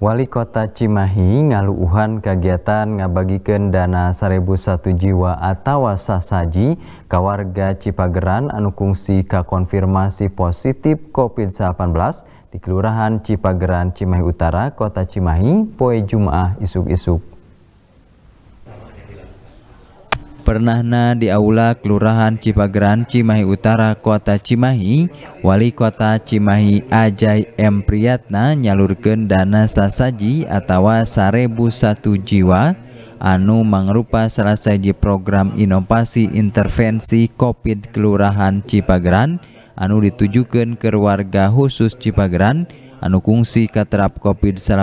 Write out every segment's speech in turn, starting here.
Wali Kota Cimahi ngaluuhan kegiatan ngabagikan dana 1001 jiwa atau sasaji ke warga Cipageran anu kungsi konfirmasi positif COVID-19 di Kelurahan Cipageran Cimahi Utara, Kota Cimahi, poe Jumaah isuk-isuk. pernahna di Aula Kelurahan Cipageran Cimahi Utara Kota Cimahi Wali Kota Cimahi Ajay M Priyatna nyalurkan dana sasaji atau sarebu satu jiwa anu mangrupa salah saji program inovasi intervensi COVID Kelurahan Cipageran anu ditujukan ke warga khusus Cipageran anu kungsi katerap COVID-19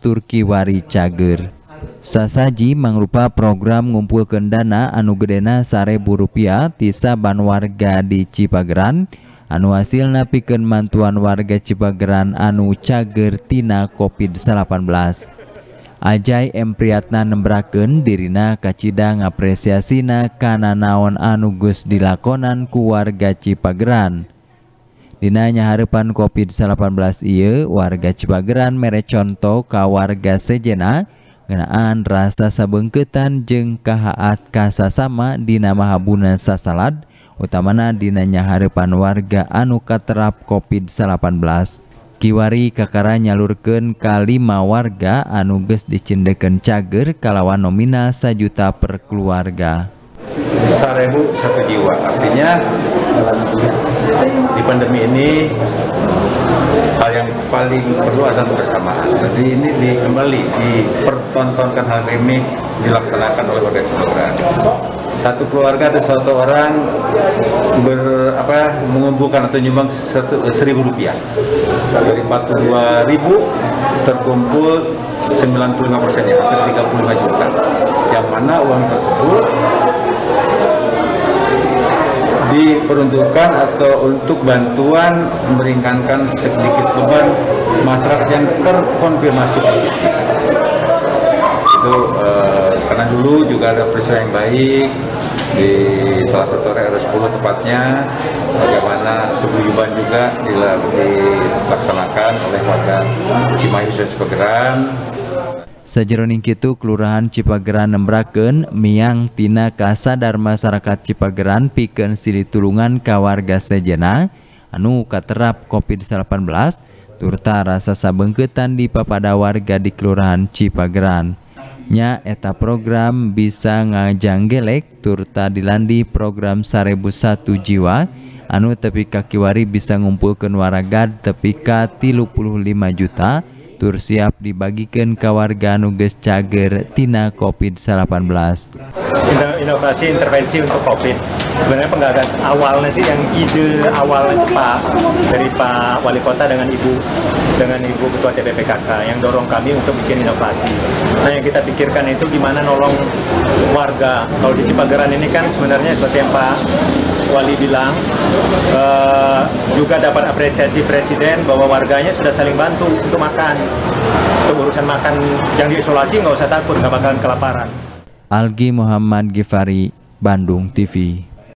Turki Wari Cager. Sasaji mangrupa program ngumpulkan dana anu gedena sarebu rupiah tisaban warga di Cipageran, anu hasilna pikeun mantuan warga Cipageran anu cager tina COVID-19. Ajay M. Priyatna nembrakeun dirina kacida ngapresiasina kana naon anu geus dilakonan ku warga Cipageran. Dina nyaharepan COVID-19 ieu warga Cipageran mere contoh ka warga sejena, ngenaan rasa sabengketan jeng kahaat kasasama dina mahabuna sasalad utamana dina nyaharepan warga anu katerap COVID-19 kiwari kakara nyalurkeun kalima warga anu geus dicendeken cager kalawan nominal sajuta per keluarga. Satu jiwa. Artinya di pandemi ini yang paling perlu adalah kebersamaan. Jadi ini di, kembali dipertontonkan hal ini dilaksanakan oleh warga Cilegon. Satu keluarga atau satu orang ber, apa, mengumpulkan atau nyumbang satu, seribu rupiah. Dari 42 ribu terkumpul 95 persennya atau 35 juta. Yang mana uang tersebut diperuntukkan atau untuk bantuan meringankan sedikit beban masyarakat yang terkonfirmasi. Itu eh, karena dulu juga ada peristiwa yang baik di salah satu RW 10 tepatnya bagaimana keguyuban juga dilaksanakan oleh warga Cimahi Sekogeran sajeroning Kitu Kelurahan Cipageran Nembraken miangtina kasadar masyarakat Cipageran piken Sili Tulungan kawarga Sejena anu katerap COVID-19 turta rasa sabengketan di papada warga di Kelurahan Cipageran. Nya eta program bisa ngajanggelek turta dilandi program 1001 jiwa anu tepi kakiwari bisa ngumpulkan waragad tepi ka 35 juta tur siap dibagikan ke warga nuges cager tina COVID-19. Inovasi intervensi untuk COVID. Sebenarnya penggagas awalnya sih yang ide awalnya Pak dari Pak Wali Kota dengan Ibu dengan Ibu Ketua TPPKK yang dorong kami untuk bikin inovasi. Nah yang kita pikirkan itu gimana nolong warga. Kalau di Cipageran ini kan sebenarnya seperti yang Pak Wali bilang uh, juga dapat apresiasi Presiden bahwa warganya sudah saling bantu untuk makan. Untuk urusan makan yang diisolasi nggak usah takut, nggak bakalan kelaparan. Algi Muhammad Gifari, Bandung TV.